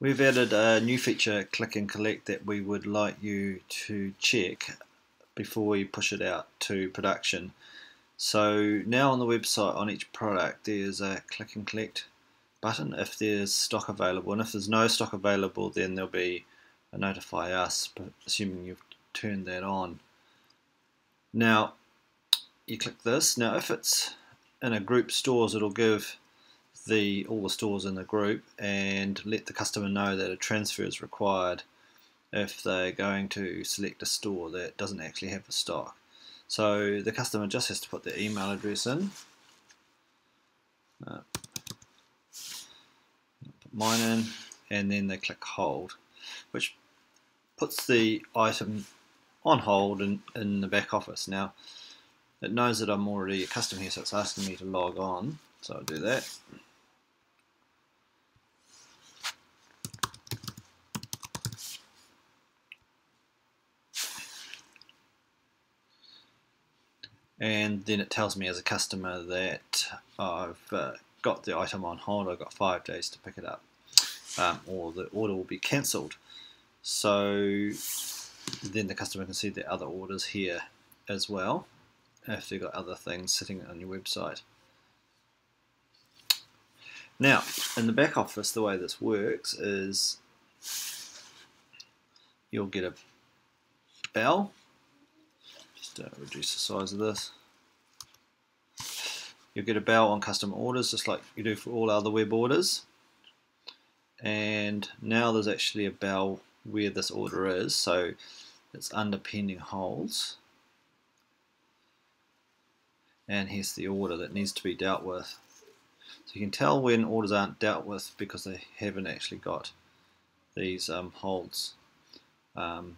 We've added a new feature, click and collect, that we would like you to check before we push it out to production. So now on the website, on each product, there's a click and collect button if there's stock available. And if there's no stock available, then there'll be a notify us, assuming you've turned that on. Now, you click this. Now, if it's in a group stores, it'll give the all the stores in the group and let the customer know that a transfer is required if they're going to select a store that doesn't actually have the stock. So the customer just has to put their email address in. Uh, put mine in and then they click hold which puts the item on hold in, in the back office. Now it knows that I'm already a customer here so it's asking me to log on so I'll do that. And then it tells me as a customer that I've uh, got the item on hold, I've got five days to pick it up, um, or the order will be cancelled. So then the customer can see the other orders here as well, if they've got other things sitting on your website. Now, in the back office, the way this works is you'll get a bell uh, reduce the size of this. You'll get a bell on custom orders just like you do for all other web orders. And now there's actually a bell where this order is, so it's under pending holds. And here's the order that needs to be dealt with. So you can tell when orders aren't dealt with because they haven't actually got these um, holds um,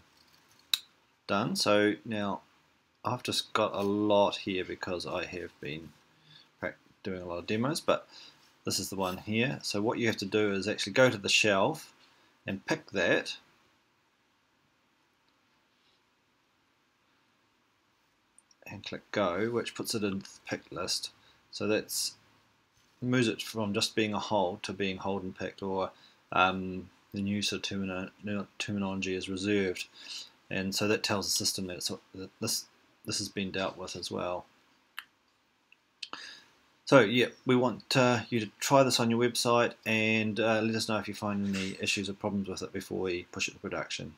done. So now I've just got a lot here because I have been doing a lot of demos, but this is the one here. So what you have to do is actually go to the shelf and pick that and click go, which puts it in the pick list. So that's moves it from just being a hold to being hold and picked, or um, the new sort of terminology is reserved. And so that tells the system that, that this this has been dealt with as well. So yeah, we want uh, you to try this on your website and uh, let us know if you find any issues or problems with it before we push it to production.